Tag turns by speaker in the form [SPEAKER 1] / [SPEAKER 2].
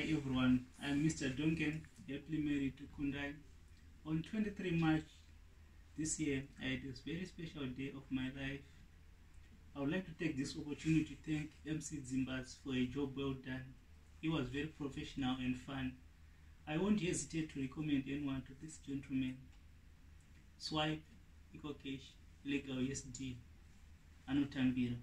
[SPEAKER 1] Hi everyone, I'm Mr. Duncan, happily married to Kundai. On 23 March this year, I had this very special day of my life. I would like to take this opportunity to thank MC Zimbaz for a job well done. He was very professional and fun. I won't hesitate to recommend anyone to this gentleman. Swipe, EcoCash, Legal SD, Anutambira.